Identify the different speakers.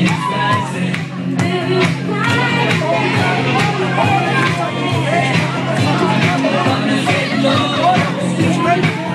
Speaker 1: It's you.